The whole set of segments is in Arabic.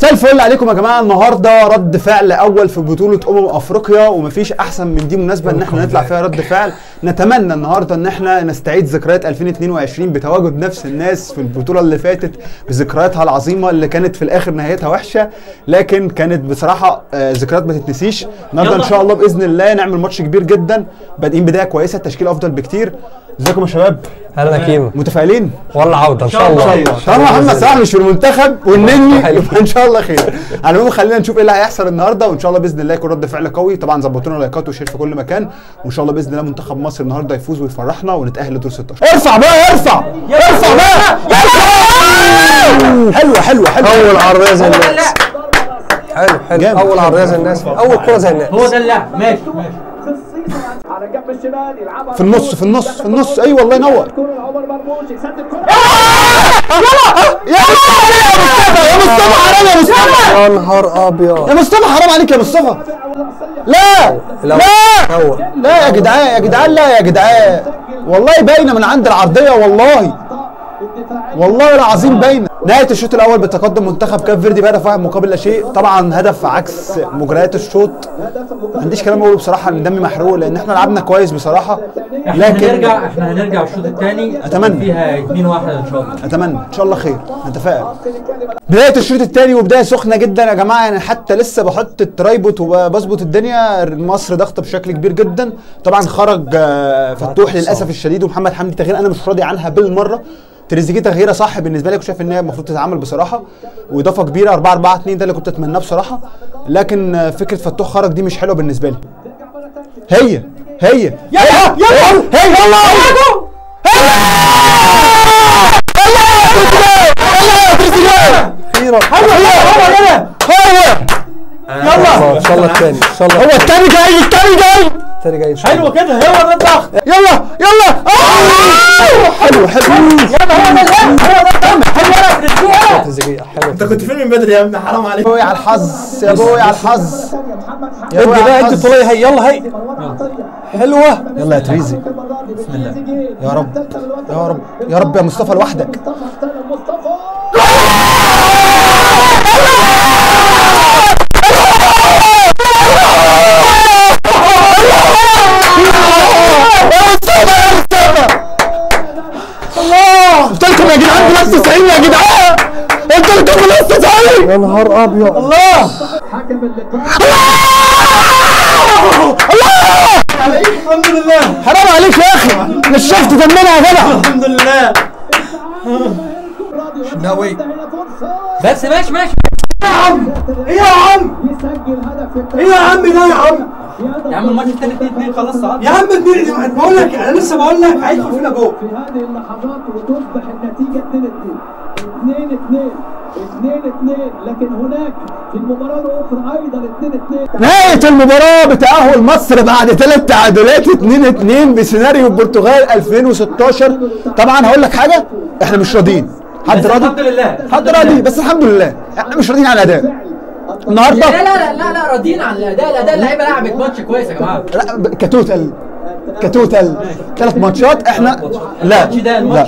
مساء الفل عليكم يا جماعة. النهارده رد فعل أول في بطولة أمم أفريقيا ومفيش أحسن من دي مناسبة إن إحنا نطلع فيها رد فعل. نتمنى النهارده إن إحنا نستعيد ذكريات 2022 بتواجد نفس الناس في البطولة اللي فاتت بذكرياتها العظيمة اللي كانت في الآخر نهايتها وحشة. لكن كانت بصراحة آه، ذكريات ما تتنسيش. النهارده إن شاء الله بإذن الله نعمل ماتش كبير جدا. بادئين بداية كويسة التشكيل أفضل بكتير. ازيكم يا شباب؟ أهلا يا كيمو. متفائلين؟ والله عودة إن شاء الله. طالما محمد صلاح مش في المنتخب والنني. يبقى إن شاء الله خير. على العموم خلينا نشوف إيه اللي هيحصل النهارده وإن شاء الله بإذن الله يكون رد فعل قوي. طبعا ظبطونا likeات و share في كل مكان وإن شاء الله بإذن الله منتخب مصر النهارده يفوز ويفرحنا ونتأهل لدور 16 ارفع بقى ارفع. ارفع بقى. حلوة حلوة حلوة. أول عربيه زي الناس. حلو حلو. أول عربيه زي الناس. أول كرة زي الناس. هو ده اللعب. ماشي ماشي. على جنب الشمال يلعبها في النص في النص في النص. أيوه الله ينور. كرة عمر مرموش. يسدد كرة يا مصطفى يا مصطفى حرام يا مصطفى يا نهار أبيض. يا مصطفى حرام عليك يا مصطفى. لا. لا. لا يا جدعان يا جدعان لا يا جدعان. والله باينة من عند العرضية والله. والله العظيم باينه نهاية الشوط الأول بتقدم منتخب كاب فيردي بهدف واحد مقابل لا شيء. طبعا هدف عكس مجريات الشوط. ما عنديش كلام أقوله بصراحة إن دمي محروق لأن إحنا لعبنا كويس بصراحة. إحنا لكن هنرجع إحنا هنرجع الشوط الثاني أتمنى. فيها 2 1 إن شاء الله. أتمنى. إن شاء الله خير. نتفائل. بداية الشوط الثاني وبداية سخنة جدا يا جماعة. يعني حتى لسه بحط الترايبوت وبظبط الدنيا. مصر ضغط بشكل كبير جدا. طبعا خرج آه، فتوح للأسف الشديد. ومحمد حمدي تغيير أنا مش راضي عنها بالمرة. تريزيجيه تغييره صح بالنسبة لي كنت شايف ان هي المفروض تتعمل بصراحه واضافه كبيره 4 4 2 ده اللي كنت اتمناه بصراحه لكن آه، فكره فتوح خرج دي مش حلوة بالنسبة لي هي هي يلا يلا هي يلا أخيرا يلا ان شاء الله الثاني ان شاء الله هو التاني جاي التاني جاي الثاني جاي حلو كده هو ده الضغط يلا يلا آه! حلو حلو بدري يا ابني حرام عليك. أبوي على الحظ يا أبوي على الحظ. يا أبوي ادي على بقى طلعي هي يلا هي حلوة. يلا يا تريزي. بسم الله يا رب. يا رب. يا رب يا مصطفى لوحدك مصطفى مصطفى قلت لكم يا جدعان plus 90 يا جدعان قلت لكم plus 90 يا نهار أبيض. الله. حكم اللقاء الحمد لله. حرام عليك يا أخي. نشفت دمنا يا جدع. الحمد لله. شناوي بس ماشي ماشي. إيه يا عم. يسجل هدف إيه يا عم ده يا عم. يا عم الماتش الثاني 2 2 خلاص صعد. يا عم بقول لك أنا لسه بقول لك هيدخل فينا جول في هذه اللحظات وتصبح النتيجة 2 2 2 2 2 2 لكن هناك في المباراة الأخرى أيضا 2 2 نهاية المباراة بتأهل مصر بعد ثلاث تعادلات 2 2 بسيناريو البرتغال 2016 طبعا هقول لك حاجة إحنا مش راضيين. حد راضي؟ الحمد لله. حد راضي؟ بس الحمد لله. إحنا مش راضيين على الأداء. النهارده؟ لا لا لا لا لا راضيين عن الاداء الاداء اللعيبة لعبت ماتش كويس يا جماعة. لا ك total ك total. ثلاث matchات إحنا لا لا.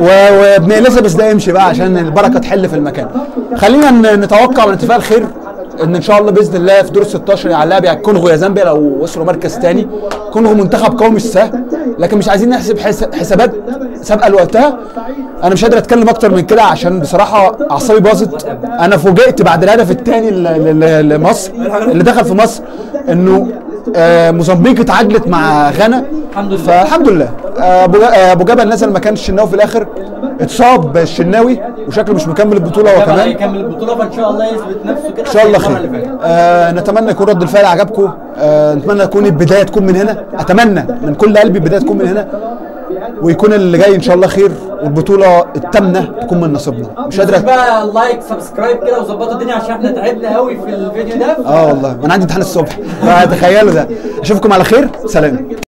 وابن إليزابيث ده يمشي بقى عشان البركة تحل في المكان. خلينا نتوقع ونتفائل خير إن إن شاء الله بإذن الله في دور ال 16 يا علاء يا كونغو يا زامبيا لو وصلوا مركز تاني. كونغو منتخب قوي مش سهل لكن مش عايزين نحسب حس- حسابات سابقة لوقتها. أنا مش قادر أتكلم أكتر من كده عشان بصراحة أعصابي باظت. أنا فوجئت بعد الهدف الثاني لمصر اللي دخل في مصر إنه موزمبيق اتعادلت مع غانا. الحمد لله. فالحمد لله. آه، أبو آه، أبو جبل نزل مكان الشناوي في الآخر. اتصاب الشناوي وشكله مش مكمل البطولة هو كمان كمان يكمل البطولة فإن شاء الله يثبت نفسه كده إن شاء الله خير. آه نتمنى يكون رد الفعل عجبكم. آه نتمنى تكون البداية تكون من هنا. أتمنى من كل قلبي البداية تكون من هنا. ويكون اللي جاي إن شاء الله خير. والبطولة التامنة تكون من نصيبنا. مش قادر بقى like subscribe كده وظبطوا الدنيا عشان إحنا تعبنا قوي في الفيديو ده. آه والله. أنا عندي امتحان الصبح. فتخيلوا ده. أشوفكم على خير. سلام.